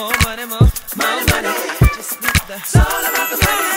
More money, more, more money. money. Just the, it's all about the money.